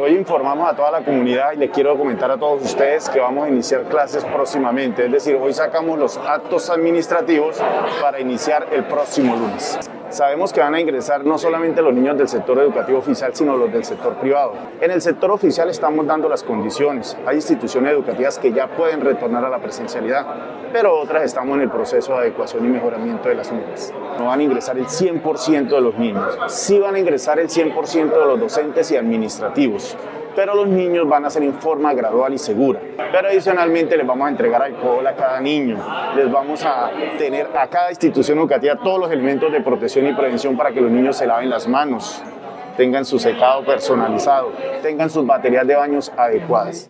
Hoy informamos a toda la comunidad y les quiero comentar a todos ustedes que vamos a iniciar clases próximamente, es decir, hoy sacamos los actos administrativos para iniciar el próximo lunes. Sabemos que van a ingresar no solamente los niños del sector educativo oficial, sino los del sector privado. En el sector oficial estamos dando las condiciones. Hay instituciones educativas que ya pueden retornar a la presencialidad, pero otras estamos en el proceso de adecuación y mejoramiento de las mismas. No van a ingresar el 100% de los niños, sí van a ingresar el 100% de los docentes y administrativos pero los niños van a ser en forma gradual y segura. Pero adicionalmente les vamos a entregar alcohol a cada niño, les vamos a tener a cada institución educativa todos los elementos de protección y prevención para que los niños se laven las manos, tengan su secado personalizado, tengan sus baterías de baños adecuadas.